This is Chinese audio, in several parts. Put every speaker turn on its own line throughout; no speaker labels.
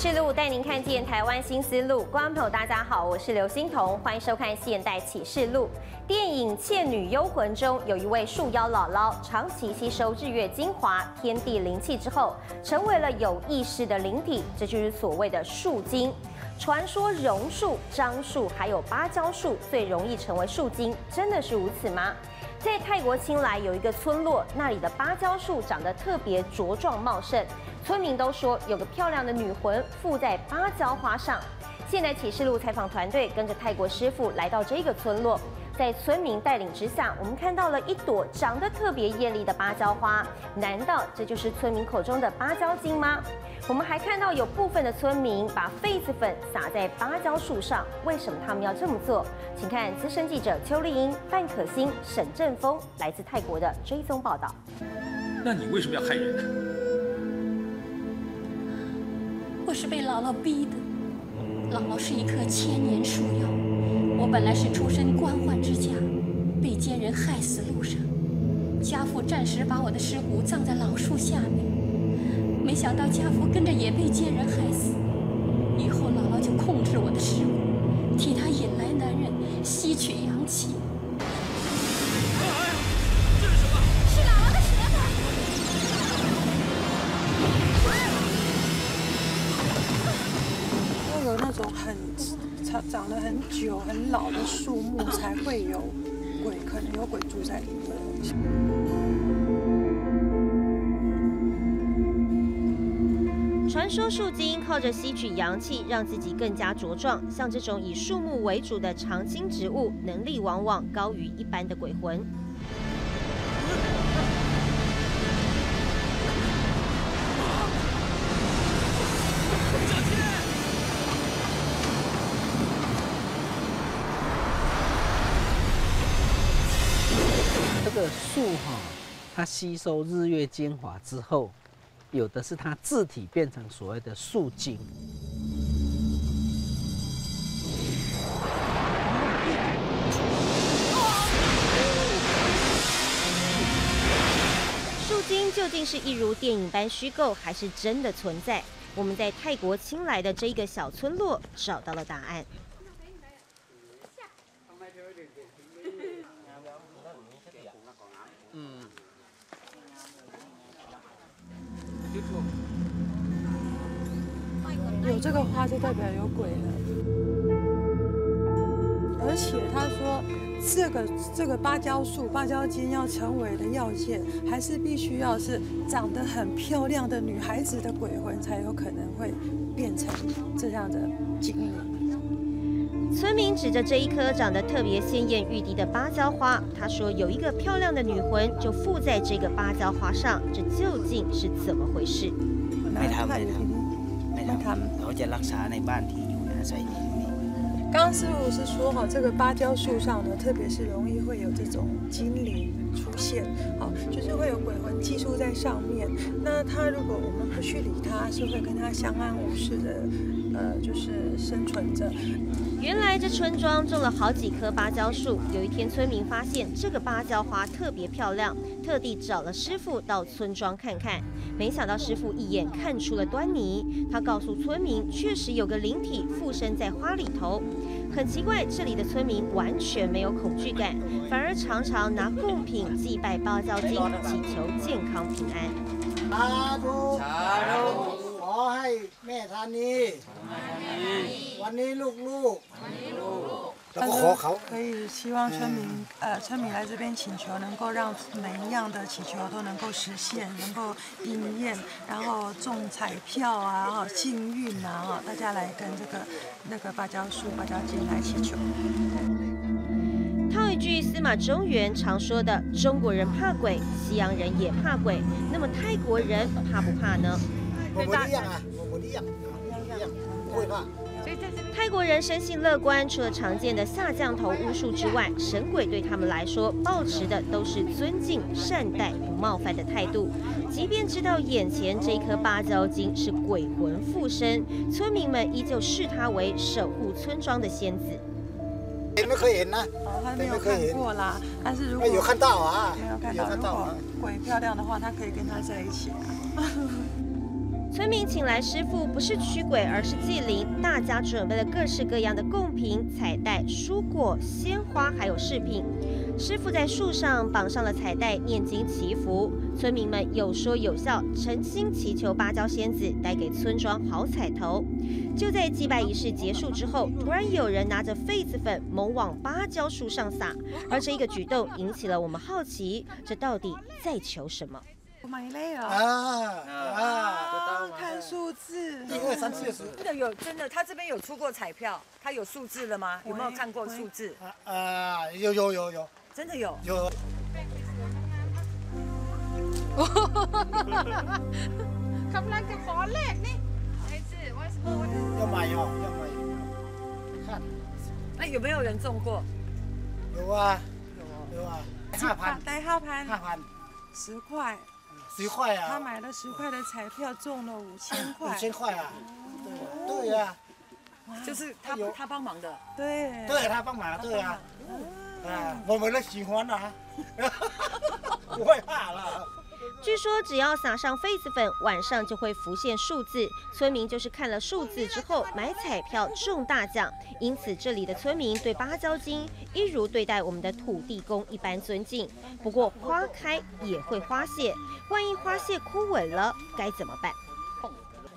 示录带您看见台湾新思路，观众朋友大家好，我是刘欣彤，欢迎收看《现代启示录》。电影《倩女幽魂》中有一位树妖姥姥，长期吸收日月精华、天地灵气之后，成为了有意识的灵体，这就是所谓的树精。传说榕树、樟树还有芭蕉树最容易成为树精，真的是如此吗？在泰国清莱有一个村落，那里的芭蕉树长得特别茁壮茂盛，村民都说有个漂亮的女魂附在芭蕉花上。现代启示录采访团队跟着泰国师傅来到这个村落。在村民带领之下，我们看到了一朵长得特别艳丽的芭蕉花。难道这就是村民口中的芭蕉精吗？我们还看到有部分的村民把痱子粉撒在芭蕉树上，为什么他们要这么做？请看资深记者邱丽英、范可欣、沈正峰来自泰国的追踪报道。
那你为什么要害人呢？
我是被姥姥逼的。姥姥是一棵千年树妖。我本来是出身官宦之家，被奸人害死路上，家父暂时把我的尸骨葬在老树下面，没想到家父跟着也被奸人害死，以后姥姥就控制我的尸骨，替他引来男人，吸取阳气。
久、很老的树木才会有鬼，可能有鬼住在里面。
传说树精靠着吸取阳气，让自己更加茁壮。像这种以树木为主的常青植物，能力往往高于一般的鬼魂。
树哈，它吸收日月精华之后，有的是它自体变成所谓的树精。
树精究竟是一如电影般虚构，还是真的存在？我们在泰国清莱的这一个小村落找到了答案。
有这个花就代表有鬼了，而且他说，这个这个芭蕉树、芭蕉精要成为的要件，还是必须要是长得很漂亮的女孩子的鬼魂，才有可能会变成这样的精灵。
村民指着这一棵长得特别鲜艳欲滴的芭蕉花，他说有一个漂亮的女魂就附在这个芭蕉花上，这究竟是怎么回事？
刚刚师傅是说哈，这个芭蕉树上呢，特别是容易会有这种精灵现，好，就是会有鬼魂寄宿在上面。那他如果我们不去理他，是会跟他相安无事的，呃，就是生存着。
原来这村庄种了好几棵芭蕉树。有一天，村民发现这个芭蕉花特别漂亮，特地找了师傅到村庄看看。没想到师傅一眼看出了端倪，他告诉村民，确实有个灵体附身在花里头。很奇怪，这里的村民完全没有恐惧感，反而常常拿贡品祭拜芭蕉精，祈求健康平安。
可以希望村民呃村民来这边请求，能够让每一样的祈求都能够实现，能够应验，然后中彩票啊，哈幸运啊，哈大家来跟这个那个芭蕉树、芭蕉精来祈求。
套一句司马中原常说的：“中国人怕鬼，西洋人也怕鬼，那么泰国人怕不怕呢？”我不一样啊，我不一样，一样，不会怕。泰国人生性乐观，除了常见的下降头巫术之外，神鬼对他们来说，保持的都是尊敬、善待、不冒犯的态度。即便知道眼前这颗芭蕉精是鬼魂附身，村民们依旧视它为守护村庄的仙子。
有没有可以呢？
他没有看过啦，但是如果
有看到啊，
没有看到，如果鬼漂亮的话，他可以跟他在一起啊。
村民请来师傅，不是驱鬼，而是祭灵。大家准备了各式各样的贡品、彩带、蔬果、鲜花，还有饰品。师傅在树上绑上了彩带，念经祈福。村民们有说有笑，诚心祈求芭蕉仙子带给村庄好彩头。就在祭拜仪式结束之后，突然有人拿着痱子粉猛往芭蕉树上撒，而这一个举动引起了我们好奇，这到底在求什么？
买累了
啊啊！
啊，看数字。
一二三四十
真的有真的，他这边有出过彩票，他有数字了吗？有没有看过数字？
啊啊！有有有有
真的有。
有。
กำลังจะขอเลขนี่ไอ้สิว่าสมุด
要买哦，要买。看，
那有没有人中过？
有啊，有啊，ห้าพัน
ได้ห้าพัน
ห้าพัน
十块，
十块
他
啊，
买了十块的彩票，中了五千块五。
千块。啊，对呀，
就是他他帮忙的。
对。
对呀，他帮忙，对呀，啊，我们都喜欢啊，不会怕了。
据说只要撒上痱子粉，晚上就会浮现数字。村民就是看了数字之后买彩票中大奖，因此这里的村民对芭蕉精一如对待我们的土地公一般尊敬。不过花开也会花谢，万一花谢枯萎了，该怎么办？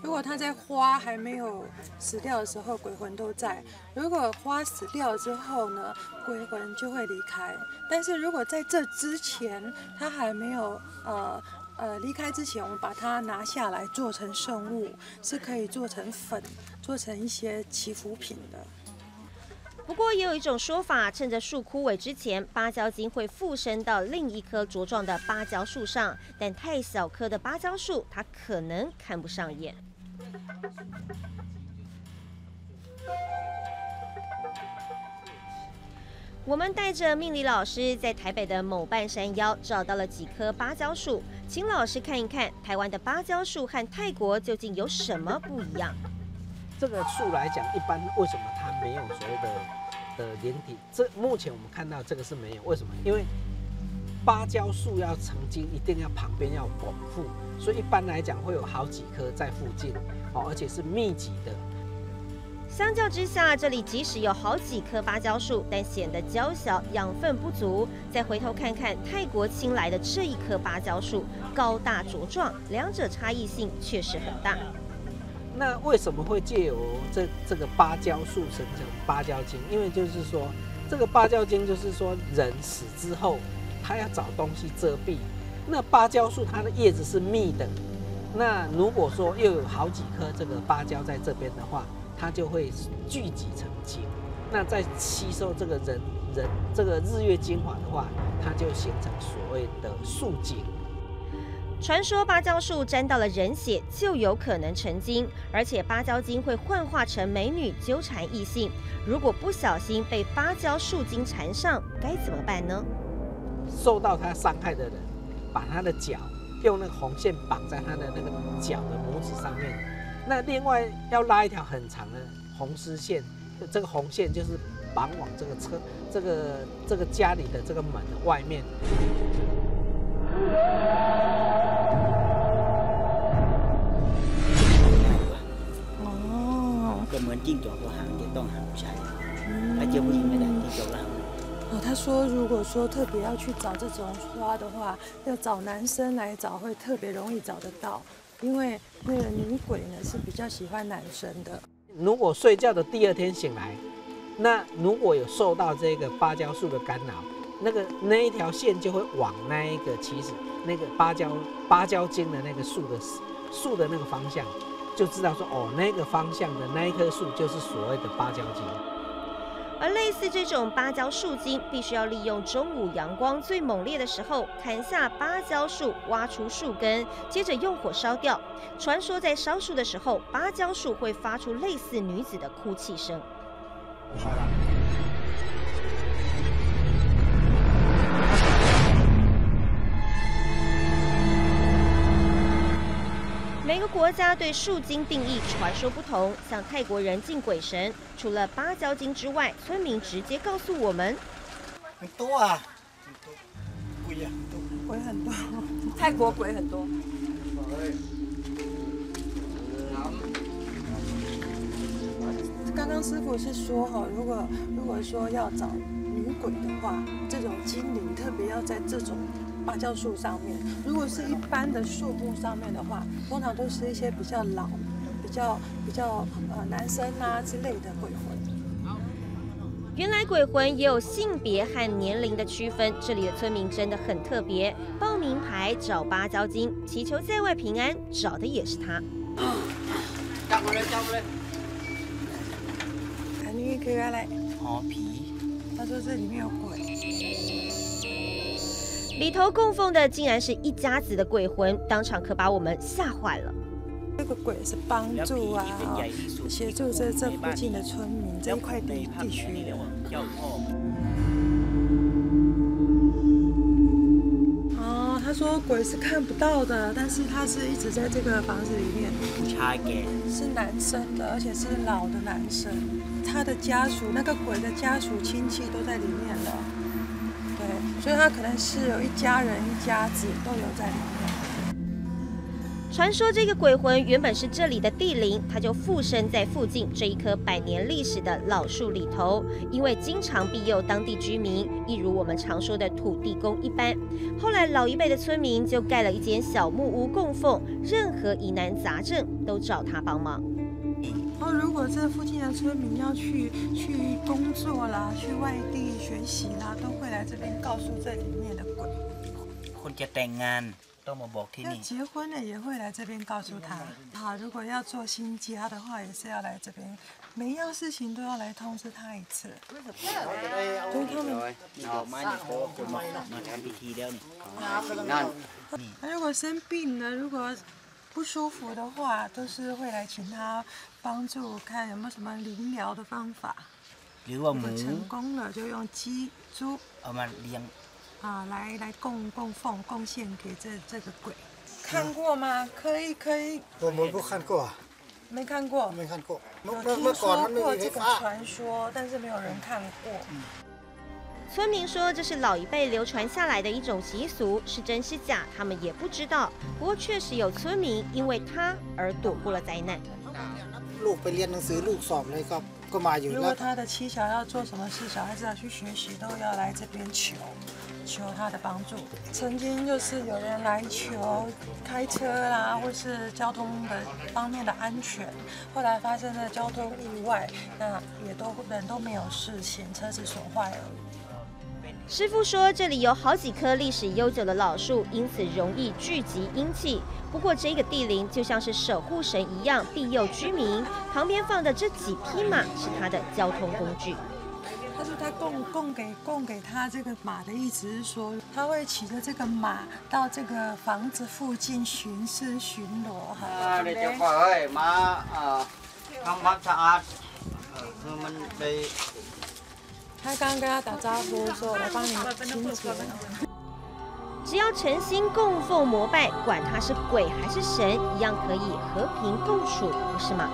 如果它在花还没有死掉的时候，鬼魂都在；如果花死掉之后呢，鬼魂就会离开。但是如果在这之前，它还没有呃呃离开之前，我们把它拿下来做成圣物，是可以做成粉，做成一些祈福品的。
不过也有一种说法，趁着树枯萎之前，芭蕉精会附身到另一棵茁壮的芭蕉树上，但太小棵的芭蕉树，它可能看不上眼。我们带着命理老师在台北的某半山腰找到了几棵芭蕉树，请老师看一看台湾的芭蕉树和泰国究竟有什么不一样。
这个树来讲，一般为什么它没有所谓的的连体？这目前我们看到这个是没有，为什么？因为芭蕉树要成精，一定要旁边要广富，所以一般来讲会有好几棵在附近，哦，而且是密集的。
相较之下，这里即使有好几棵芭蕉树，但显得娇小，养分不足。再回头看看泰国亲来的这一棵芭蕉树，高大茁壮，两者差异性确实很大。
那为什么会借由这这个芭蕉树生成芭蕉精？因为就是说，这个芭蕉精就是说，人死之后，他要找东西遮蔽。那芭蕉树它的叶子是密的，那如果说又有好几棵这个芭蕉在这边的话，它就会聚集成精。那在吸收这个人人这个日月精华的话，它就形成所谓的树精。
传说芭蕉树沾到了人血就有可能成精，而且芭蕉精会幻化成美女纠缠异性。如果不小心被芭蕉树精缠上，该怎么办呢？
受到它伤害的人，把他的脚用那个红线绑在他的那个脚的拇指上面，那另外要拉一条很长的红丝线，这个红线就是绑往这个车这个这个家里的这个门的外面。
哦，
个门进走过行，就当行不下，那就不行，那就进走了。
哦，他说如果说特别要去找这种花的话，要找男生来找会特别容易找得到，因为那个女鬼呢是比较喜欢男生的。
如果睡觉的第二天醒来，那如果有受到这个芭蕉树的干扰，那个那一条线就会往那一个其实那个芭蕉芭蕉精的那个树的树的那个方向，就知道说哦，那个方向的那一棵树就是所谓的芭蕉精。
而类似这种芭蕉树精，必须要利用中午阳光最猛烈的时候，砍下芭蕉树，挖出树根，接着用火烧掉。传说在烧树的时候，芭蕉树会发出类似女子的哭泣声。每个国家对树精定义传说不同，像泰国人敬鬼神，除了芭蕉精之外，村民直接告诉我们，
很多啊，很多，鬼很多，
鬼很多，
泰国鬼很多。
刚刚师傅是说哈，如果如果说要找女鬼的话，这种精灵特别要在这种芭蕉树上面。如果是一般的树木上面的话，通常都是一些比较老、比较比较呃男生啊之类的鬼魂。
原来鬼魂也有性别和年龄的区分，这里的村民真的很特别。报名牌找芭蕉精，祈求在外平安，找的也是他。
加过来，加过来。你可以
来。好皮。
他说这里面有鬼。
里头供奉的竟然是一家子的鬼魂，当场可把我们吓坏了。
这个鬼是帮助啊，协助这这附近的村民这一块地地区。哦，他说鬼是看不到的，但是他是一直在这个房子里面。是男生的，而且是老的男生。他的家属，那个鬼的家属亲戚都在里面了。对，所以他可能是有一家人一家子都有在里面。
传说这个鬼魂原本是这里的地灵，他就附身在附近这一棵百年历史的老树里头，因为经常庇佑当地居民，一如我们常说的土地公一般。后来老一辈的村民就盖了一间小木屋供奉，任何疑难杂症都找他帮忙。
然后，如果这附近的村民要去去工作啦，去外地学习啦，都会来这边告诉这里面的鬼。
คนจะแต่งงานต้องมาบอกที่
要
นี่
结婚了也会来这边告诉他。好，如果要做新家的话，也是要来这边，每一样事情都要来通知他一次。就是他们，
ดอกไม้นี่ขอคนมามาทำพิธีแล้วนี่นั่น
他如果生病了，如果不舒服的话，都是会来请他帮助，看有没有什么灵疗的方法。
หรือว่าห
如
มู
果成功了，就用鸡、猪
เอามาเลี้ยง
啊来来供供奉贡献给这这个鬼。看过吗？可以可以，
ตัวมันก็ขั้นก็
没看过。
ไม่ขั้นก็เมื่อ
有
เมื่อ
听
ก่อน
说
มันไม่
过
มีไฟ
这个
ฟ้า
传说，但是没有人看过。
村民说这是老一辈流传下来的一种习俗，是真是假，他们也不知道。不过确实有村民因为他而躲过了灾难。
ลูกไปเรียนหนังสือลูกสอบเลยก็ก็ม
如果他的妻小要做什么事小孩子要去学习都要来这边求求他的帮助。曾经就是有人来求开车啦或是交通的方面的安全后来发生了交通意外那也都人都没有事情车子损坏了
师傅说这里有好几棵历史悠久的老树，因此容易聚集阴气。不过这个地灵就像是守护神一样庇佑居民。旁边放的这几匹马是他的交通工具。
他说他供供给供给他这个马的，意思是说他会骑着这个马到这个房子附近巡视巡逻。哈，
你叫过来，妈，啊，看马场啊。他，我们在。
他刚刚跟他打招呼说：“我来帮你清洁。”
只要诚心供奉膜拜，管他是鬼还是神，一样可以和平共处，不是吗？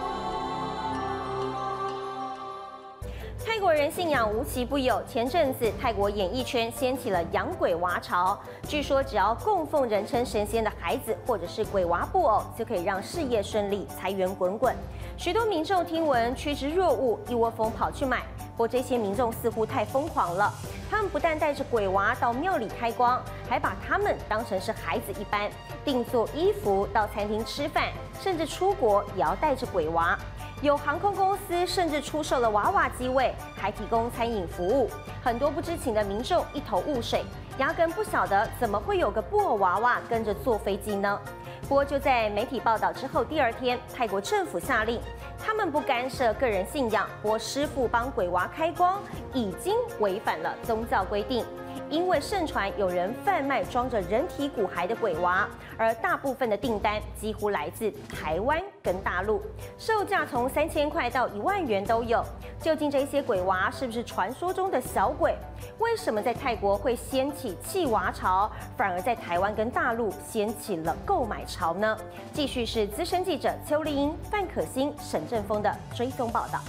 泰国人信仰无奇不有，前阵子泰国演艺圈掀起了养鬼娃潮。据说只要供奉人称神仙的孩子，或者是鬼娃布偶，就可以让事业顺利、财源滚滚。许多民众听闻趋之若鹜，一窝蜂跑去买。不过这些民众似乎太疯狂了，他们不但带着鬼娃到庙里开光，还把他们当成是孩子一般，定做衣服，到餐厅吃饭，甚至出国也要带着鬼娃。有航空公司甚至出售了娃娃机位，还提供餐饮服务。很多不知情的民众一头雾水，压根不晓得怎么会有个布偶娃娃跟着坐飞机呢？不过就在媒体报道之后，第二天，泰国政府下令，他们不干涉个人信仰，不过师傅帮鬼娃开光，已经违反了宗教规定。因为盛传有人贩卖装着人体骨骸的鬼娃，而大部分的订单几乎来自台湾跟大陆，售价从三千块到一万元都有。究竟这些鬼娃是不是传说中的小鬼？为什么在泰国会掀起弃娃潮，反而在台湾跟大陆掀起了购买潮呢？继续是资深记者邱丽英、范可欣、沈正峰的追踪报道。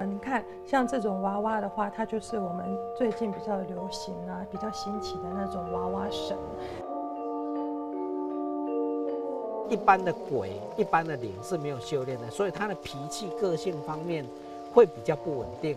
你看，像这种娃娃的话，它就是我们最近比较流行啊、比较新奇的那种娃娃神。
一般的鬼、一般的灵是没有修炼的，所以他的脾气、个性方面会比较不稳定。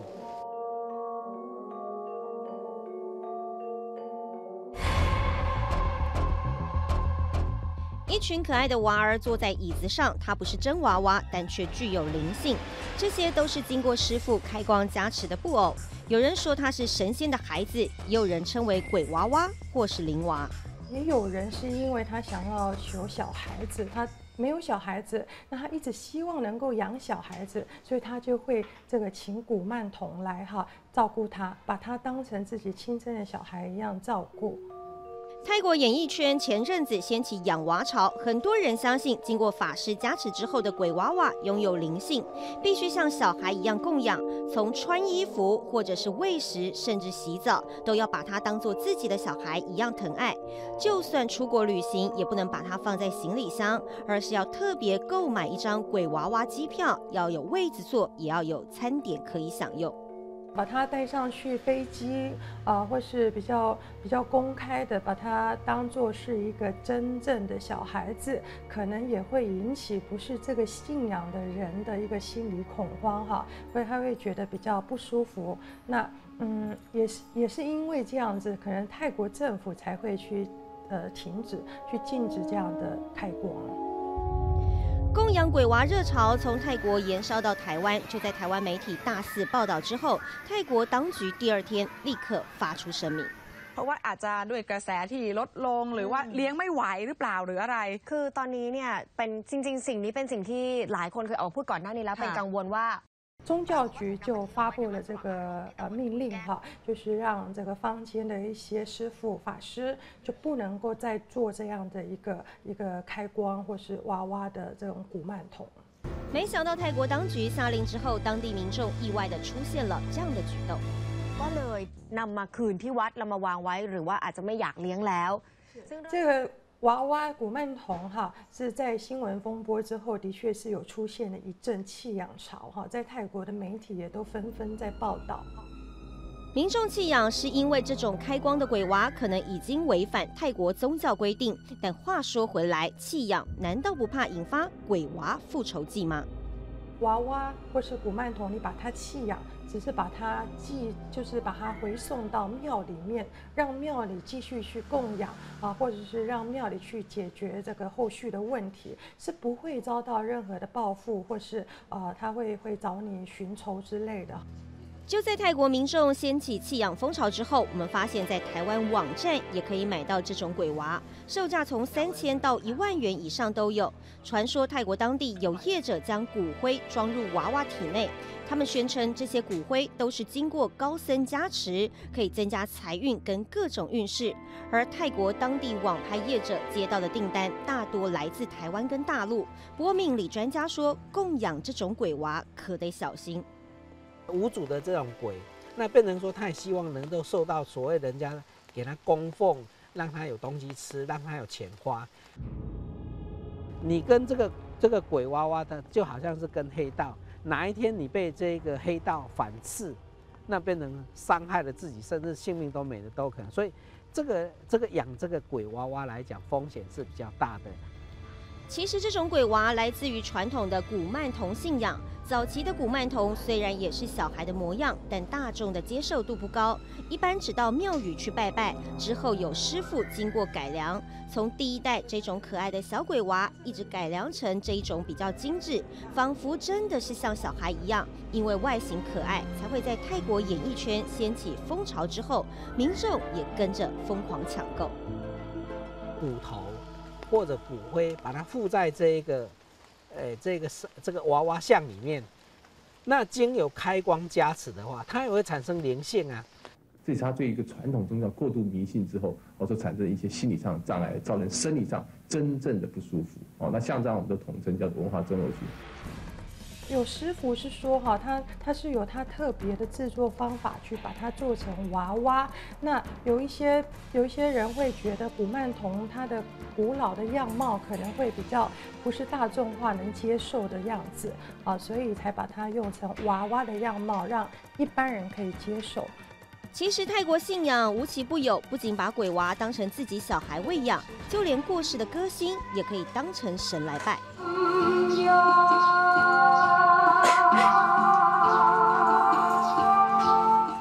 群可爱的娃儿坐在椅子上，它不是真娃娃，但却具有灵性。这些都是经过师傅开光加持的布偶。有人说它是神仙的孩子，也有人称为鬼娃娃或是灵娃。
也有人是因为他想要求小孩子，他没有小孩子，那他一直希望能够养小孩子，所以他就会这个请古曼童来哈照顾他，把他当成自己亲生的小孩一样照顾。
泰国演艺圈前阵子掀起养娃潮，很多人相信经过法师加持之后的鬼娃娃拥有灵性，必须像小孩一样供养，从穿衣服或者是喂食，甚至洗澡，都要把它当做自己的。小孩一样疼爱。就算出国旅行，也不能把它放在行李箱，而是要特别购买一张鬼娃娃机票，要有位子坐，也要有餐点可以享用。
把它带上去飞机，啊，或是比较比较公开的，把它当做是一个真正的小孩子，可能也会引起不是这个信仰的人的一个心理恐慌哈，所以他会觉得比较不舒服。那嗯，也是也是因为这样子，可能泰国政府才会去呃停止去禁止这样的开光。
供养鬼娃热潮从泰国延烧到台湾，就在台湾媒体大肆报道之后，泰国当局第二天立刻发出声明。
เพราะว่าอาจจะด้วยกระแสที่ลดลงหรือว่าเลี้ยงไม่ไหวหรือเปล่าหรืออะไร
คือตอนนี้เนี่ยเป็นจริง ๆ สิ่งนี้เป็นสิ่งที่หลายคนเคยออกพูดก่อนหน้านี้แล้วเป็นกังวลว่า
宗教局就发布了这个呃命令哈，就是让这个坊间的一些师傅法师就不能够再做这样的一个一个开光或是娃娃的这种古曼童。
没想到泰国当局下令之后，当地民众意外的出现了这样的举动。
ก็เลยนำมาคืนที่วัดแล้วมาวางไว้หรือว่าอาจจะไม่อยากเลี้ยงแล้ว。
这个。 娃娃古曼童哈是在新闻风波之后，的确是有出现了一阵弃养潮哈，在泰国的媒体也都纷纷在报道哈。
民众弃养是因为这种开光的鬼娃可能已经违反泰国宗教规定，但话说回来，弃养难道不怕引发鬼娃复仇记吗？
娃娃或是古曼童，你把它弃养。只是把它寄，就是把它回送到庙里面，让庙里继续去供养啊，或者是让庙里去解决这个后续的问题，是不会遭到任何的报复，或是呃，他会会找你寻仇之类的。
就在泰国民众掀起弃养风潮之后，我们发现，在台湾网站也可以买到这种鬼娃，售价从三千到一万元以上都有。传说泰国当地有业者将骨灰装入娃娃体内，他们宣称这些骨灰都是经过高僧加持，可以增加财运跟各种运势。而泰国当地网拍业者接到的订单大多来自台湾跟大陆。不过命理专家说，供养这种鬼娃可得小心。
无主的这种鬼，那变成说他也希望能够受到所谓人家给他供奉，让他有东西吃，让他有钱花。你跟这个这个鬼娃娃的，就好像是跟黑道，哪一天你被这个黑道反噬，那变成伤害了自己，甚至性命都没了都可能。所以这个这个养这个鬼娃娃来讲，风险是比较大的。
其实这种鬼娃来自于传统的古曼童信仰。早期的古曼童虽然也是小孩的模样，但大众的接受度不高，一般只到庙宇去拜拜。之后有师傅经过改良，从第一代这种可爱的小鬼娃，一直改良成这一种比较精致，仿佛真的是像小孩一样。因为外形可爱，才会在泰国演艺圈掀起风潮。之后民众也跟着疯狂抢购
骨头。或者骨灰，把它附在这一个，呃，这个是这个娃娃像里面，那经有开光加持的话，它也会产生灵性啊。
这是他对一个传统宗教过度迷信之后，哦，所产生一些心理上的障碍，造成生理上真正的不舒服。哦，那像这样，我们都统称叫做文化综合性。
有师傅是说哈，他他是有他特别的制作方法去把它做成娃娃。那有一些有一些人会觉得古曼童它的古老的样貌可能会比较不是大众化能接受的样子啊，所以才把它用成娃娃的样貌，让一般人可以接受。
其实泰国信仰无奇不有，不仅把鬼娃当成自己小孩喂养，就连过世的歌星也可以当成神来拜。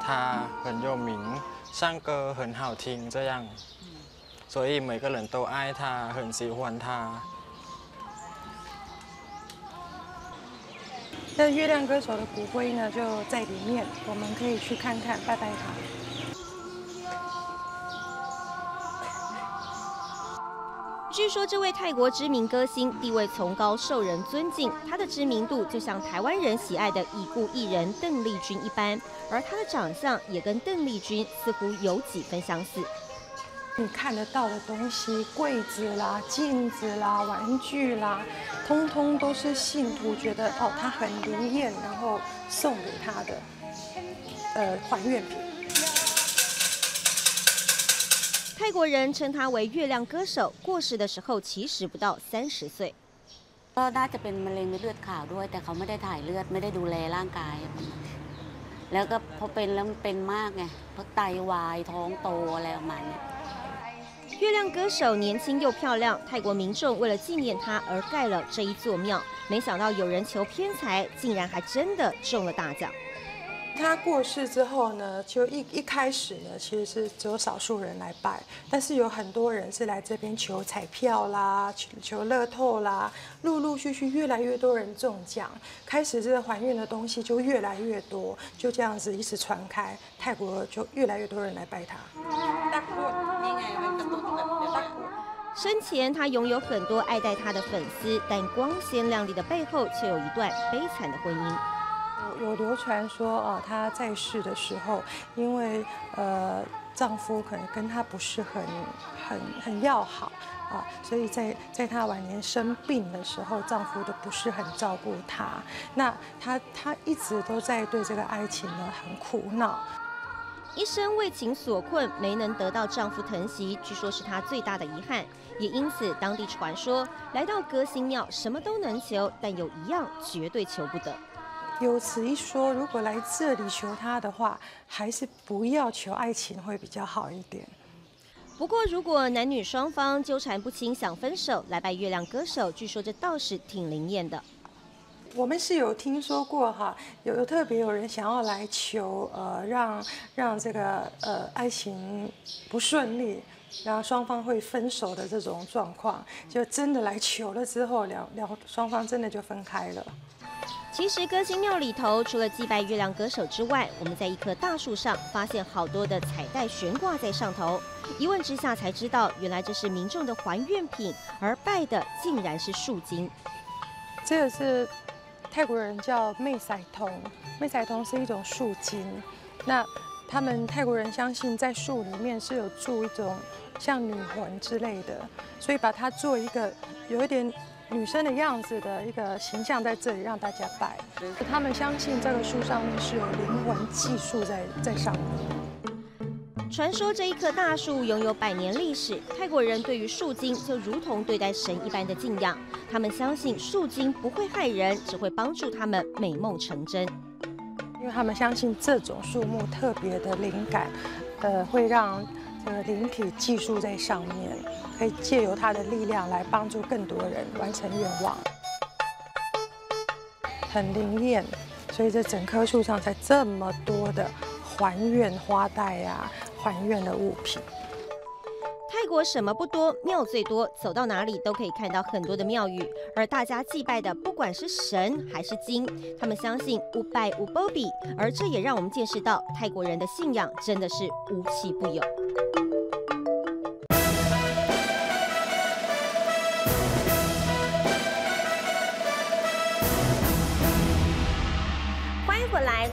他很有名，唱歌很好听，这样，所以每个人都爱他，很喜欢他。
那月亮歌手的骨灰呢，就在里面，我们可以去看看，拜拜他。
据说这位泰国知名歌星地位崇高，受人尊敬，他的知名度就像台湾人喜爱的已故艺人邓丽君一般，而他的长相也跟邓丽君似乎有几分相似。
你看得到的东西，柜子啦、镜子啦、玩具啦，通通都是信徒觉得哦，他很灵验，然后送给他的，呃，还愿品。
泰国人称他为月亮歌手，过世的时候其实不到三十岁。
ก็น่าจะเป็นมะเร็งในเลือดขาวด้วย แต่เขาไม่ได้ถ่ายเลือดไม่ได้ดูแลร่างกายแล้วก็พอเป็นแล้วมันเป็นมากไงเพราะไตวายท้องโตอะไรประมาณนี้
月亮歌手年轻又漂亮，泰国民众为了纪念她而盖了这一座庙。没想到有人求偏财，竟然还真的中了大奖。
他过世之后呢，就一一开始呢，其实是只有少数人来拜，但是有很多人是来这边求彩票啦，求求乐透啦，陆陆续续越来越多人中奖，开始这个还愿的东西就越来越多，就这样子一直传开，泰国就越来越多人来拜他。
生前他拥有很多爱戴他的粉丝，但光鲜亮丽的背后却有一段悲惨的婚姻。
有流传说啊，她在世的时候，因为呃丈夫可能跟她不是很很很要好啊，所以在在她晚年生病的时候，丈夫都不是很照顾她。那她她一直都在对这个爱情呢很苦恼。
一生为情所困，没能得到丈夫疼惜，据说是她最大的遗憾。也因此，当地传说来到歌星庙，什么都能求，但有一样绝对求不得。
有此一说，如果来这里求他的话，还是不要求爱情会比较好一点。
不过，如果男女双方纠缠不清，想分手，来拜月亮歌手，据说这倒是挺灵验的。
我们是有听说过哈，有有特别有人想要来求，呃，让让这个呃爱情不顺利，然后双方会分手的这种状况，就真的来求了之后，两两双方真的就分开了。
其实歌星庙里头，除了祭拜月亮歌手之外，我们在一棵大树上发现好多的彩带悬挂在上头。一问之下才知道，原来这是民众的还愿品，而拜的竟然是树精。
这个是。泰国人叫魅彩桐，魅彩桐是一种树精。那他们泰国人相信，在树里面是有住一种像女魂之类的，所以把它做一个有一点女生的样子的一个形象在这里让大家拜。他们相信这个树上面是有灵魂寄宿在在上面。
传说这一棵大树拥有百年历史，泰国人对于树精就如同对待神一般的敬仰。他们相信树精不会害人，只会帮助他们美梦成真。
因为他们相信这种树木特别的灵感，呃，会让这个灵体寄宿在上面，可以借由它的力量来帮助更多人完成愿望，很灵验。所以这整棵树上才这么多的还愿花带呀。还愿的物品。
泰国什么不多，庙最多，走到哪里都可以看到很多的庙宇。而大家祭拜的，不管是神还是精，他们相信无拜无波比，而这也让我们见识到泰国人的信仰真的是无奇不有。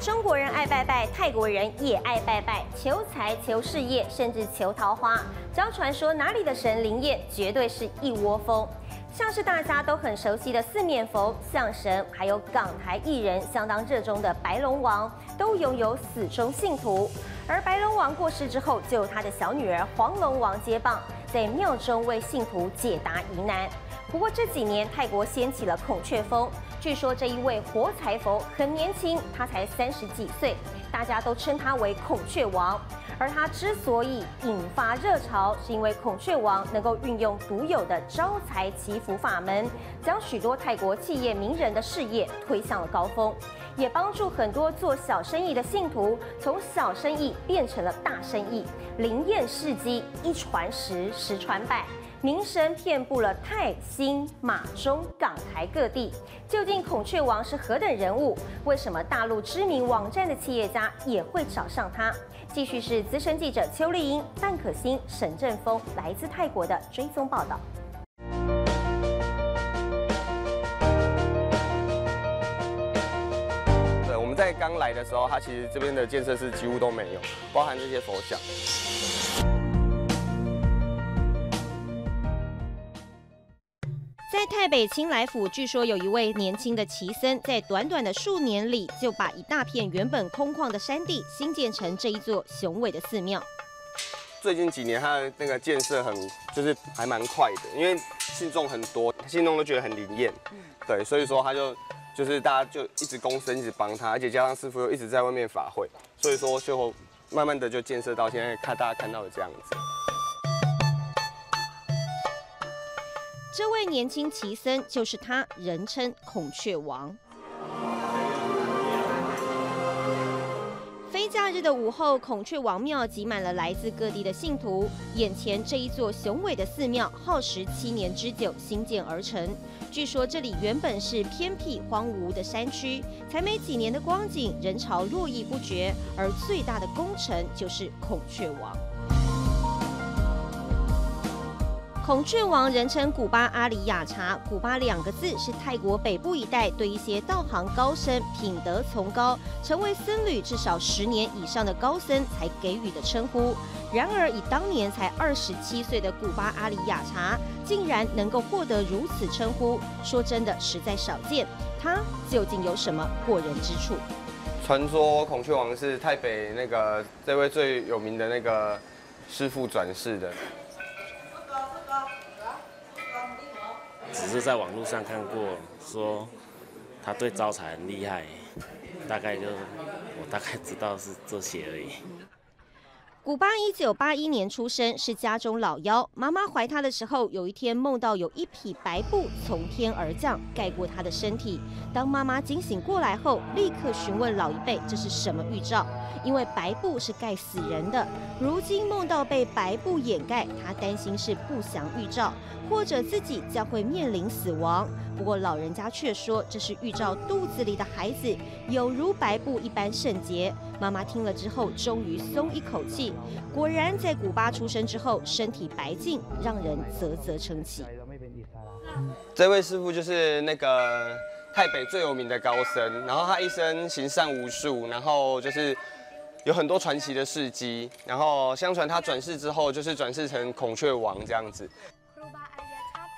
中国人爱拜拜，泰国人也爱拜拜，求财、求事业，甚至求桃花。只要传说哪里的。神灵验，绝对是一窝蜂。像是大家都很熟悉的。四面佛、象神，还有港台艺人相当热衷的。白龙王，都拥有死忠信徒。而白龙王过世之后，就由他的。小女儿黄龙王接棒，在庙中为信徒解答疑难。不过这几年泰国掀起了孔雀风，据说这一位活财佛很年轻，他才三十几岁，大家都称他为孔雀王。而他之所以引发热潮，是因为孔雀王能够运用独有的招财祈福法门，将许多泰国企业名人的事业推向了高峰，也帮助很多做小生意的信徒从小生意变成了大生意，灵验事迹一传十，十传百。名声遍布了泰、新、马、中、港、台各地。究竟孔雀王是何等人物？为什么大陆知名网站的企业家也会找上他？继续是资深记者邱丽英、范可欣、沈正峰来自泰国的追踪报道。
对，我们在刚来的时候，它其实这边的建设是几乎都没有，包含这些佛像。
北清来府，据说有一位年轻的奇僧，在短短的数年里，就把一大片原本空旷的山地新建成这一座雄伟的寺庙。
最近几年，它的那个建设很，就是还蛮快的，因为信众很多，信众都觉得很灵验，对，所以说他就就是大家就一直躬身，一直帮他，而且加上师傅又一直在外面法会，所以说就慢慢的就建设到现在看大家看到的这样子。
这位年轻奇僧就是他，人称孔雀王。非假日的午后，孔雀王庙挤满了来自各地的信徒。眼前这一座雄伟的寺庙，耗时七年之久兴建而成。据说这里原本是偏僻荒芜的山区，才没几年的光景，人潮络绎不绝。而最大的功臣就是孔雀王。孔雀王人称古巴阿里雅茶，古巴两个字是泰国北部一带对一些道行高深、品德崇高、成为僧侣至少十年以上的高僧才给予的称呼。然而，以当年才二十七岁的古巴阿里雅茶，竟然能够获得如此称呼，说真的实在少见。他究竟有什么过人之处？
传说孔雀王是台北那个这位最有名的那个师傅转世的。
只是在网络上看过，说他对招财很厉害，大概就我大概知道是这些而已。
古巴一九八一年出生，是家中老幺。妈妈怀他的时候，有一天梦到有一匹白布从天而降，盖过他的身体。当妈妈惊醒过来后，立刻询问老一辈这是什么预兆，因为白布是盖死人的。如今梦到被白布掩盖，他担心是不祥预兆，或者自己将会面临死亡。不过老人家却说这是预兆肚子里的孩子有如白布一般圣洁。妈妈听了之后，终于松一口气。果然，在古巴出生之后，身体白净，让人啧啧称奇。
这位师傅就是那个台北最有名的高僧，然后他一生行善无数，然后就是有很多传奇的事迹。然后相传他转世之后，就是转世成孔雀王这样子。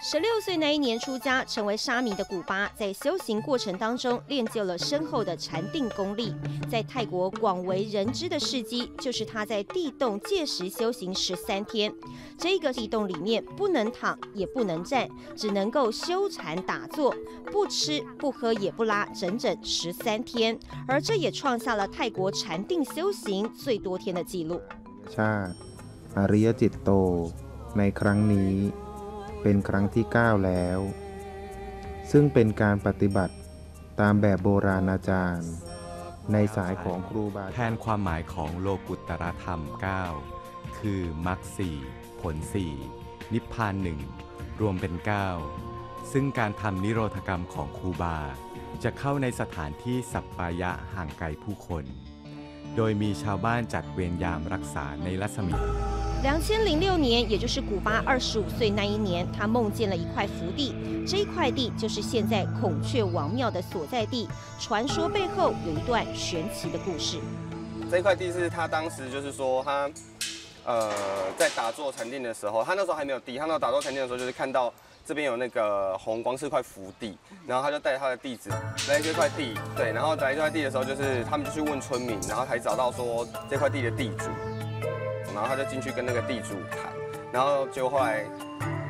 十六岁那一年出家，成为沙弥的古巴，在修行过程当中练就了深厚的禅定功力。在泰国广为人知的事迹，就是他在地洞戒时修行十三天。这个地洞里面不能躺，也不能站，只能够修禅打坐，不吃不喝也不拉，整整十三天。而这也创下了泰国禅定修行最多天的记录。
เป็นครั้งที่ 9 แล้ว ซึ่งเป็นการปฏิบัติตามแบบโบราณอาจารย์ ในสายของครูบา
แทนความหมายของโลกุตตรธรรม 9 คือมรรคสี่ผลสี่นิพพานหนึ่งรวมเป็น 9 ซึ่งการทำนิโรธกรรมของครูบา จะเข้าในสถานที่สัปปายะห่างไกลผู้คน โดยมีชาวบ้านจัดเวรยามรักษาในรัศมี
两千零六年，也就是古巴二十五岁那一年，他梦见了一块福地，这一块地就是现在孔雀王庙的所在地。传说背后有一段玄奇的故事。
这块地是他当时就是说他，呃，在打坐禅定的时候，他那时候还没有地，他那时候打坐禅定的时候，就是看到这边有那个红光是块福地，然后他就带他的弟子来这块地，对，然后来这块地的时候，就是他们就去问村民，然后才找到说这块地的地主。然后他就进去跟那个地主谈，然后就后来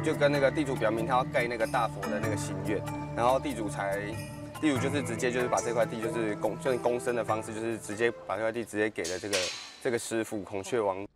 就跟那个地主表明他要盖那个大佛的那个心愿，然后地主才地主就是直接就是把这块地就是公就是公生的方式，就是直接把这块地直接给了这个这个师傅孔雀王。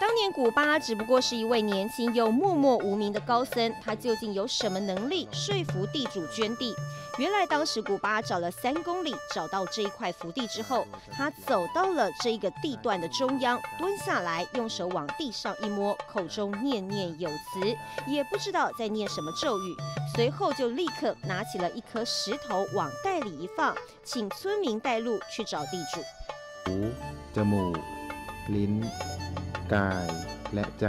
当年古巴只不过是一位年轻又默默无名的高僧，他究竟有什么能力说服地主捐地？原来当时古巴找了三公里，找到这一块福地之后，他走到了这一个地段的中央，蹲下来，用手往地上一摸，口中念念有词，也不知道在念什么咒语。随后就立刻拿起了一颗石头往袋里一放，请村民带路去找地主。
五，这木，林。กายและใจ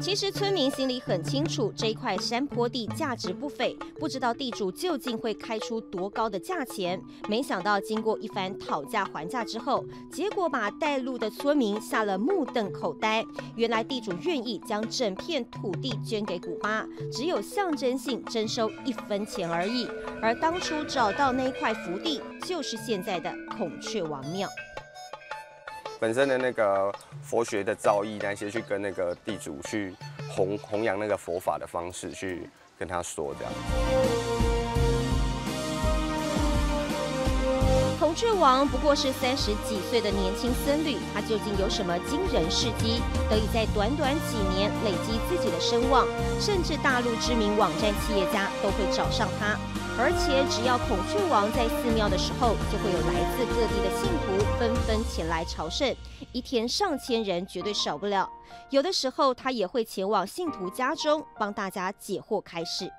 其实村民心里很清楚，这一块山坡地价值不菲，不知道地主究竟会开出多高的价钱。没想到经过一番讨价还价之后，结果把带路的村民吓了目瞪口呆。原来地主愿意将整片土地捐给古巴，只有象征性征收一分钱而已。而当初找到那一块福地，就是现在的孔雀王庙。
本身的那个佛学的造诣那些，去跟那个地主去弘弘扬那个佛法的方式去跟他说这样。
孔雀王不过是三十几岁的年轻僧侣，他究竟有什么惊人事迹，得以在短短几年累积自己的声望，甚至大陆知名网站企业家都会找上他。而且只要孔雀王在寺庙的时候，就会有来自各地的信徒纷纷前来朝圣，一天上千人绝对少不了。有的时候他也会前往信徒家中，帮大家解惑开示。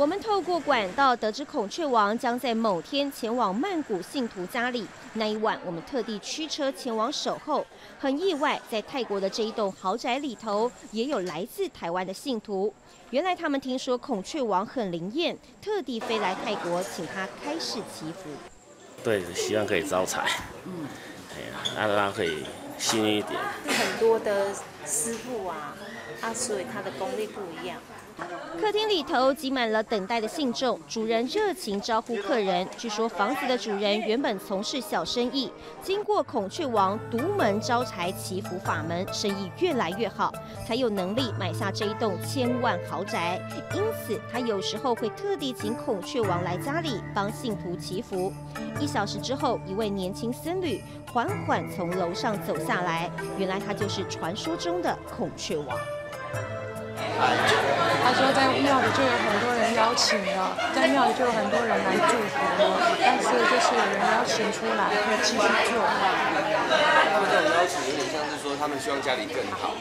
我们透过管道得知，孔雀王将在某天前往曼谷信徒家里。那一晚，我们特地驱车前往守候。很意外，在泰国的这一栋豪宅里头，也有来自台湾的信徒。原来他们听说孔雀王很灵验，特地飞来泰国，请他开示祈福。
对，希望可以招财。嗯，哎呀，让他可以幸运一点。
很多的师傅啊，啊，所以他的功力不一样。
客厅里头挤满了等待的信众，主人热情招呼客人。据说房子的主人原本从事小生意，经过孔雀王独门招财祈福法门，生意越来越好，才有能力买下这一栋千万豪宅。因此，他有时候会特地请孔雀王来家里帮信徒祈福。一小时之后，一位年轻僧侣缓缓从楼上走下来，原来他就是传说中的孔雀王。
他说在庙里就有很多人邀请了，在庙里就有很多人来祝福了，但是就是有人邀请出来，可以继续做。
他们这种邀请有点像是说他们希望家里更好。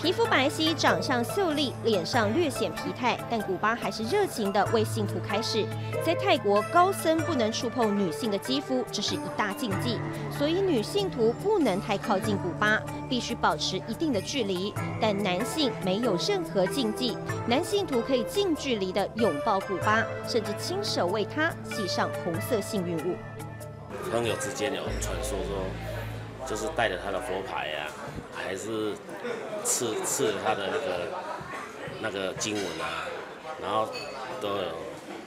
皮肤白皙，长相秀丽，脸上略显疲态，但古巴还是热情的为信徒开示。在泰国，高僧不能触碰女性的肌肤，这是一大禁忌，所以女信徒不能太靠近古巴，必须保持一定的距离。但男性没有任何禁忌，男信徒可以近距离的拥抱古巴，甚至亲手为他系上红色幸运物。
朋友之间有传说说，就是带着他的佛牌呀。还是刺刺他的那个那个经文啊，然后都有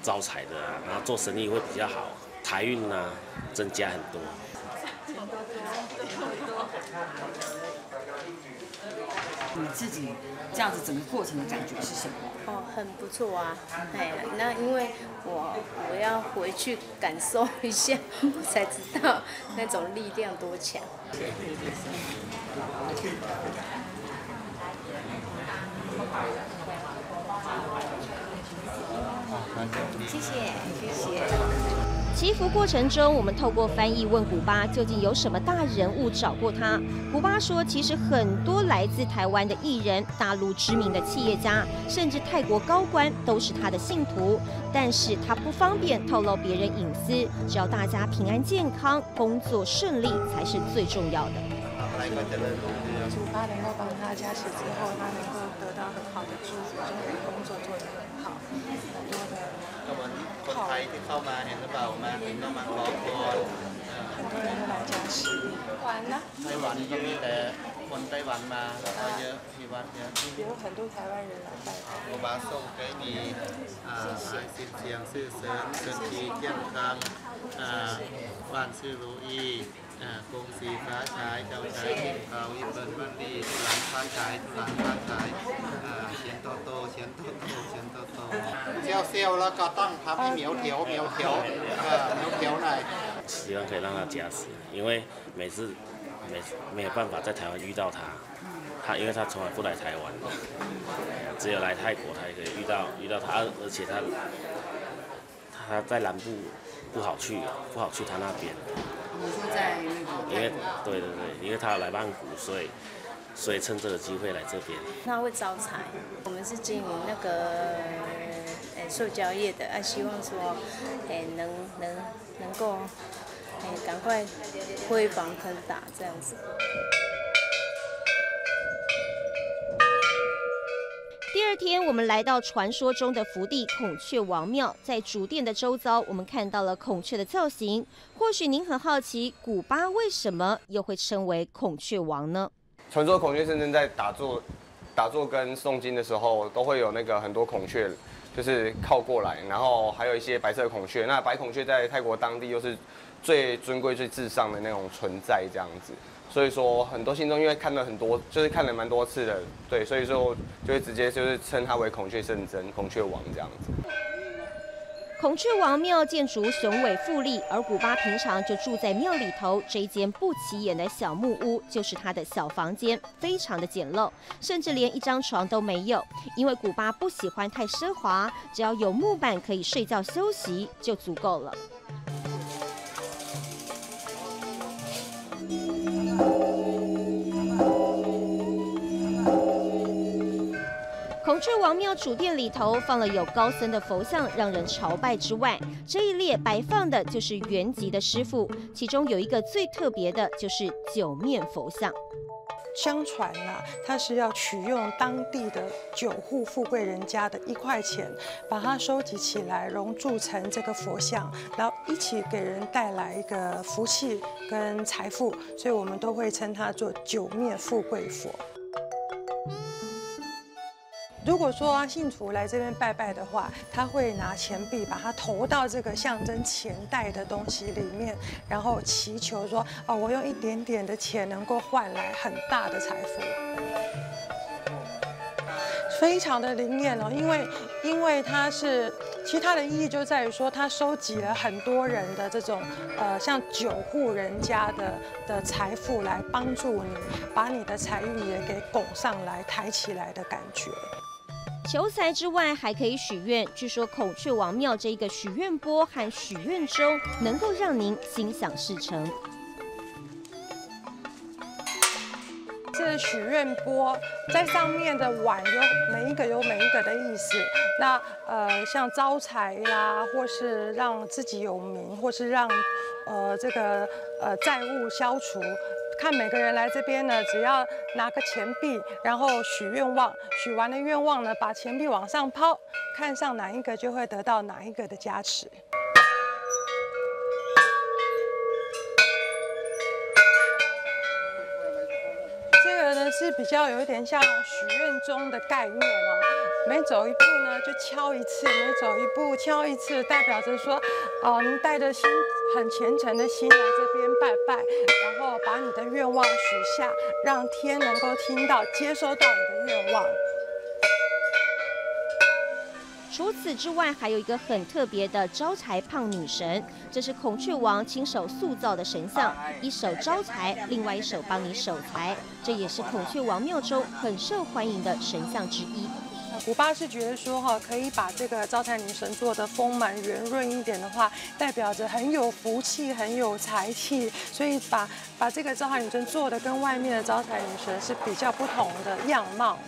招财的啊，然后做生意会比较好，财运呢增加很多。
你自己这样子整个过程的感觉是什么？
哦，很不错啊，哎，那因为我我要回去感受一下，我才知道那种力量多强。
谢谢，谢谢。祈福过程中，我们透过翻译问古巴，究竟有什么大人物找过他？古巴说，其实很多来自台湾的艺人、大陆知名的企业家，甚至泰国高官，都是他的信徒。但是他不方便透露别人隐私，只要大家平安健康、工作顺利，才是最重要的。
主巴能够帮他加持之后，他能够得到很好的祝福，就能工作做得。
ไทยที่เข้ามาเห็นหรือเปล่ามาถึงก็มาขอพร
很多人都来加持。
ไต้หวันก็มีแต่คนไต้หวันมาแล้วก็เยอะที่วัดเยอะ
有很多台湾人来拜访。
ครูบาส่งเคยมีอ่าหายสินเสียงซื่อเสริญเกินทีเที่ยงคำอ่าบ้านซื่อรู้อี อ่ากงสีฟ้าชายเจ้าชายกินเขาอีเปิลวันดีหลังฟ้าชายหลังฟ้าชาย เซี่ยวเซี่ยวแล้วก็ต้องทำให้เหนียวเถียวเหนียวเถียวเออเหนียวเถียวหน่อย
希望可以让他加持，因为每次没没有办法在台湾遇到他，他因为他从来不来台湾，只有来泰国才可以遇到遇到他，而且他他在南部不好去，不好去他那边，
你说在那
因为
个
对对对，因为他要来曼谷，所以 所以趁这个机会来这边。
那会招财，我们是经营那个呃塑胶业的，啊，希望说，哎能能能够，哎赶快挥防腾达这样子。
第二天，我们来到传说中的福地孔雀王庙，在主殿的周遭，我们看到了孔雀的造型。或许您很好奇，古巴为什么又会称为孔雀王呢？
传说孔雀圣真在打坐、打坐跟诵经的时候，都会有那个很多孔雀，就是靠过来，然后还有一些白色孔雀。那白孔雀在泰国当地又是最尊贵、最至上的那种存在，这样子。所以说，很多信众因为看了很多，就是看了蛮多次的，对，所以说就会直接就是称它为孔雀圣真、孔雀王这样子。
孔雀王庙建筑雄伟富丽，而古巴平常就住在庙里头。这一间不起眼的小木屋就是他的小房间，非常的简陋，甚至连一张床都没有。因为古巴不喜欢太奢华，只要有木板可以睡觉休息就足够了。这王庙主殿里头放了有高僧的佛像，让人朝拜之外，这一列摆放的就是原籍的师傅，其中有一个最特别的就是九面佛像。
相传啊，他是要取用当地的九户富贵人家的一块钱，把它收集起来，熔铸成这个佛像，然后一起给人带来一个福气跟财富，所以我们都会称它做九面富贵佛。如果说信徒来这边拜拜的话，他会拿钱币把它投到这个象征钱袋的东西里面，然后祈求说：哦，我用一点点的钱能够换来很大的财富，非常的灵验哦。因为因为它是，其实它的意义就在于说，它收集了很多人的这种呃，像九户人家的的财富来帮助你，把你的财运也给拱上来、抬起来的感觉。
求财之外，还可以许愿。据说孔雀王庙这一个许愿钵和许愿钟，能够让您心想事成。
这许愿钵在上面的碗有每一个有每一个的意思。那呃，像招财啦，或是让自己有名，或是让呃这个呃债务消除。看每个人来这边呢，只要拿个钱币，然后许愿望，许完了愿望呢，把钱币往上抛，看上哪一个就会得到哪一个的加持。是比较有一点像许愿钟的概念哦，每走一步呢就敲一次，每走一步敲一次，代表着说，哦，您带着心很虔诚的心来这边拜拜，然后把你的愿望许下，让天能够听到，接收到你的愿望。
除此之外，还有一个很特别的招财胖女神，这是孔雀王亲手塑造的神像，一手招财，另外一手帮你守财，这也是孔雀王庙中很受欢迎的神像之一。
古巴是觉得说哈，可以把这个招财女神做的丰满圆润一点的话，代表着很有福气、很有财气，所以把把这个招财女神做的跟外面的招财女神是比较不同的样貌。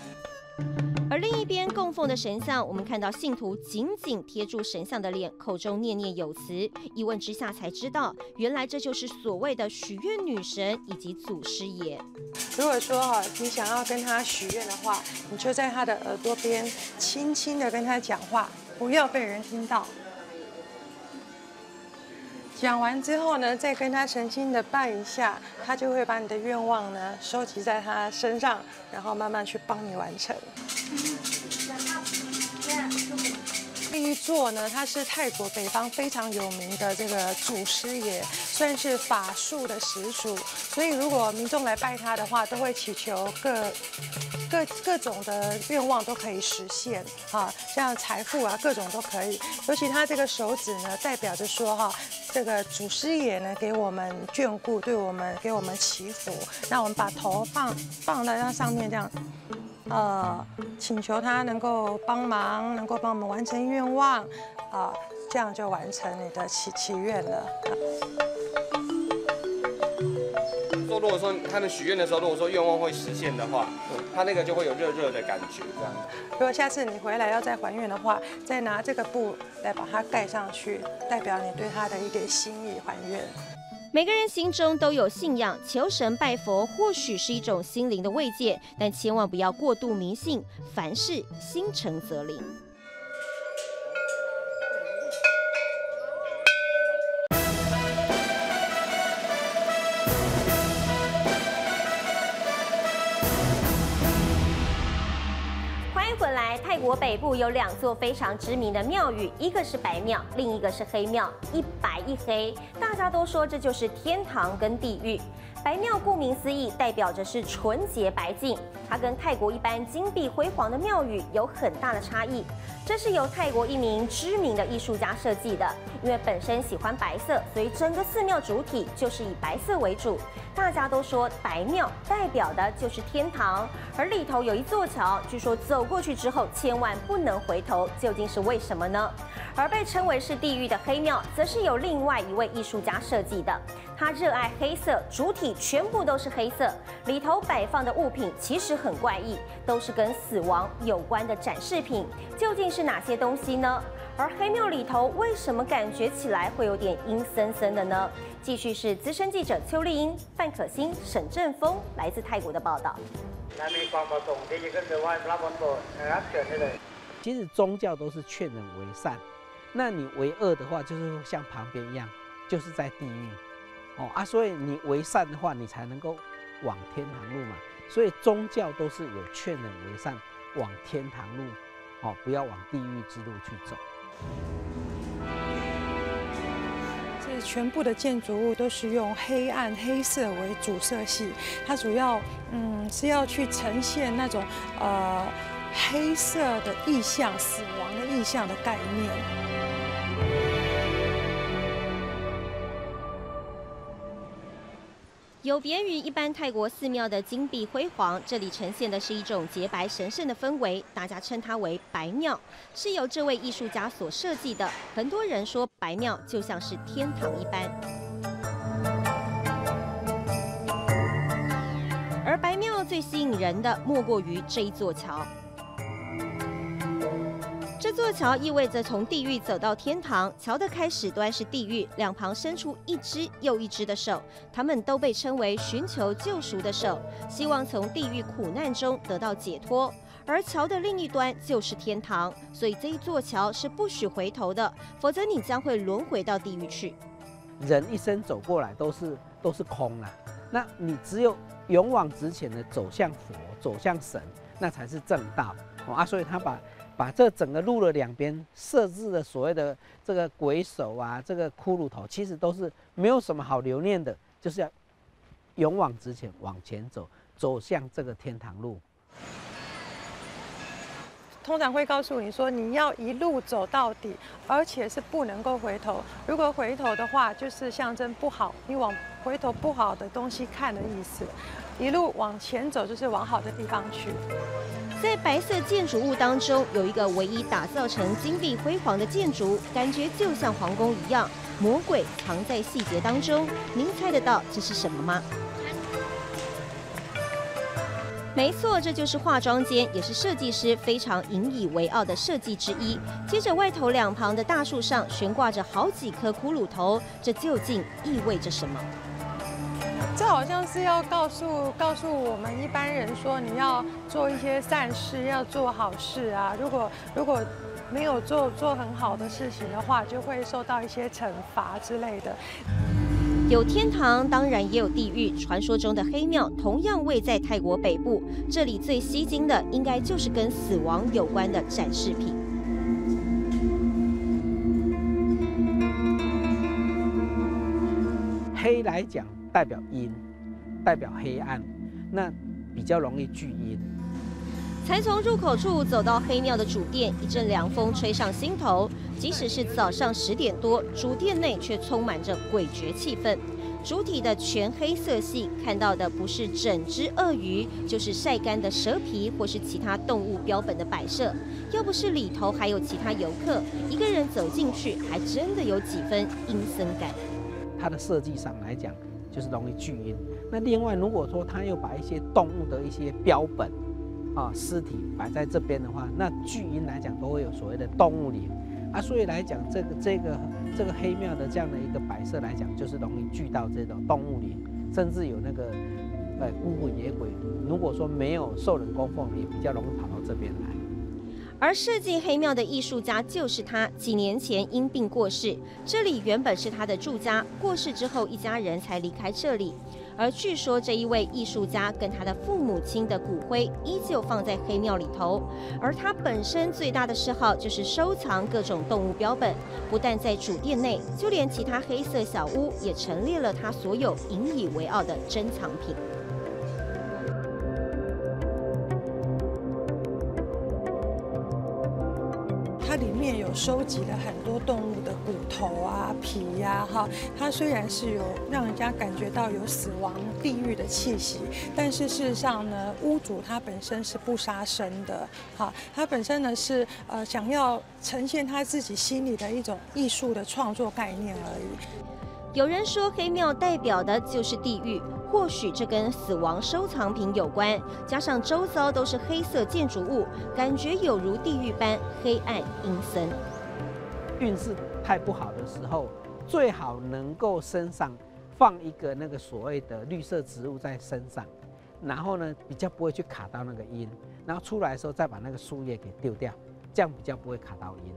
而另一边供奉的神像，我们看到信徒紧紧贴住神像的脸，口中念念有词。一问之下才知道，原来这就是所谓的许愿女神以及祖师爷。
如果说哈，你想要跟他许愿的话，你就在他的耳朵边轻轻的跟他讲话，不要被人听到。讲完之后呢，再跟他诚心的拜一下，他就会把你的愿望呢收集在他身上，然后慢慢去帮你完成。座呢，它是泰国北方非常有名的这个祖师爷，算是法术的始祖，所以如果民众来拜他的话，都会祈求各各各种的愿望都可以实现啊，像财富啊，各种都可以。尤其他这个手指呢，代表着说哈，这个祖师爷呢给我们眷顾，对我们给我们祈福，那我们把头放放到那上面这样。呃，请求他能够帮忙，能够帮我们完成愿望，啊，这样就完成你的祈祈愿了。
说如果说他们许愿的时候，如果说愿望会实现的话，他那个就会有热热的感觉，这样。
如果下次你回来要再还愿的话，再拿这个布来把它盖上去，代表你对他的一点心意还愿。
每个人心中都有信仰，求神拜佛或许是一种心灵的慰藉，但千万不要过度迷信，凡事心诚则灵。国北部有两座非常知名的庙宇，一个是白庙，另一个是黑庙，一白一黑，大家都说这就是天堂跟地狱。白庙顾名思义，代表着是纯洁白净，它跟泰国一般金碧辉煌的庙宇有很大的差异。这是由泰国一名知名的艺术家设计的，因为本身喜欢白色，所以整个寺庙主体就是以白色为主。大家都说白庙代表的就是天堂，而里头有一座桥，据说走过去之后千万不能回头，究竟是为什么呢？而被称为是地狱的黑庙，则是有另外一位艺术家设计的。他热爱黑色，主体全部都是黑色，里头摆放的物品其实很怪异，都是跟死亡有关的展示品。究竟是哪些东西呢？而黑庙里头为什么感觉起来会有点阴森森的呢？继续是资深记者邱丽英、范可欣、沈振峰来自泰国的报道。
其实宗教都是劝人为善，那你为恶的话，就是像旁边一样，就是在地狱。哦啊，所以你为善的话，你才能够往天堂路嘛。所以宗教都是有劝人为善，往天堂路，哦，不要往地狱之路去走。
这全部的建筑物都是用黑暗黑色为主色系，它主要嗯是要去呈现那种呃黑色的意象、死亡的意象的概念。
有别于一般泰国寺庙的金碧辉煌，这里呈现的是一种洁白神圣的氛围，大家称它为白庙，是由这位艺术家所设计的。很多人说白庙就像是天堂一般，而白庙最吸引人的莫过于这一座桥。这座桥意味着从地狱走到天堂。桥的开始端是地狱，两旁伸出一只又一只的手，他们都被称为寻求救赎的手，希望从地狱苦难中得到解脱。而桥的另一端就是天堂，所以这一座桥是不许回头的，否则你将会轮回到地狱去。
人一生走过来都是都是空啦，那你只有勇往直前的走向佛，走向神，那才是正道哦啊！所以他把。把这整个路的两边设置的所谓的这个鬼手啊，这个骷髅头，其实都是没有什么好留念的，就是要勇往直前往前走，走向这个天堂路。
通常会告诉你说，你要一路走到底，而且是不能够回头。如果回头的话，就是象征不好，你往回头不好的东西看的意思。一路往前走，就是往好的地方去。
在白色建筑物当中，有一个唯一打造成金碧辉煌的建筑，感觉就像皇宫一样。魔鬼藏在细节当中，您猜得到这是什么吗？没错，这就是化妆间，也是设计师非常引以为傲的设计之一。接着，外头两旁的大树上悬挂着好几颗骷髅头，这究竟意味着什么？
这好像是要告诉告诉我们一般人说你要做一些善事要做好事啊。如果如果没有做做很好的事情的话就会受到一些惩罚之类的。
有天堂当然也有地狱传说中的黑庙同样位在泰国北部。这里最吸睛的应该就是跟死亡有关的展示品。
黑来讲代表阴，代表黑暗，那比较容易聚阴。
才从入口处走到黑庙的主殿，一阵凉风吹上心头。即使是早上十点多，主殿内却充满着诡谲气氛。主体的全黑色系，看到的不是整只鳄鱼，就是晒干的蛇皮或是其他动物标本的摆设。要不是里头还有其他游客，一个人走进去，还真的有几分阴森感。
它的设计上来讲，就是容易聚阴。那另外，如果说他又把一些动物的一些标本，啊，尸体摆在这边的话，那聚阴来讲都会有所谓的动物灵啊，所以来讲这个这个这个黑庙的这样的一个摆设来讲，就是容易聚到这种动物灵，甚至有那个呃孤魂野鬼，如果说没有受人供奉，也比较容易跑到这边来。
而设计黑庙的艺术家就是他，几年前因病过世，这里原本是他的住家，过世之后一家人才离开这里。而据说这一位艺术家跟他的父母亲的骨灰依旧放在黑庙里头，而他本身最大的嗜好就是收藏各种动物标本，不但在主殿内，就连其他黑色小屋也陈列了他所有引以为傲的珍藏品。
收集了很多动物的骨头啊、皮呀，哈。它虽然是有让人家感觉到有死亡、地狱的气息，但是事实上呢，屋主他本身是不杀生的，哈。他本身呢是呃想要呈现他自己心里的一种艺术的创作概念而已。
有人说黑庙代表的就是地狱，或许这跟死亡收藏品有关，加上周遭都是黑色建筑物，感觉有如地狱般黑暗阴森。
运势太不好的时候，最好能够身上放一个那个所谓的绿色植物在身上，然后呢比较不会去卡到那个阴，然后出来的时候再把那个树叶给丢掉，这样比较不会卡到阴。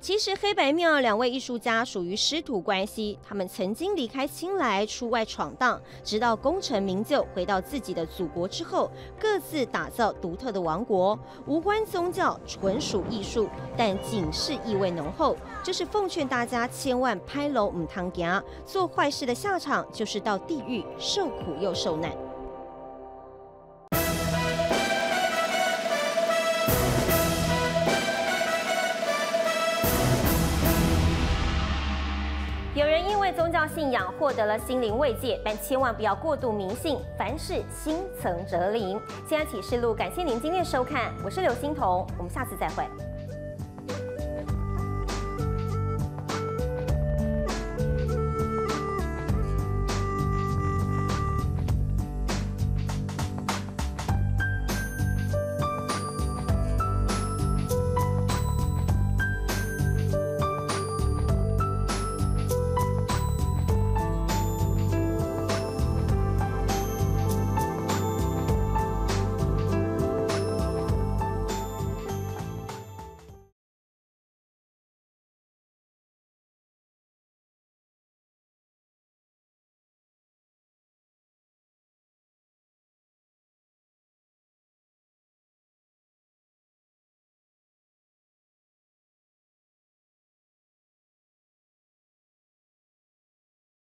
其实黑白庙两位艺术家属于师徒关系，他们曾经离开青来出外闯荡，直到功成名就回到自己的祖国之后，各自打造独特的王国，无关宗教，纯属艺术，但警示意味浓厚，就是奉劝大家千万拍楼唔汤行，做坏事的下场就是到地狱受苦又受难。教信仰获得了心灵慰藉，但千万不要过度迷信，凡事心诚则灵。现在启示录，感谢您今天收看，我是刘欣彤，我们下次再会。